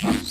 Jeez.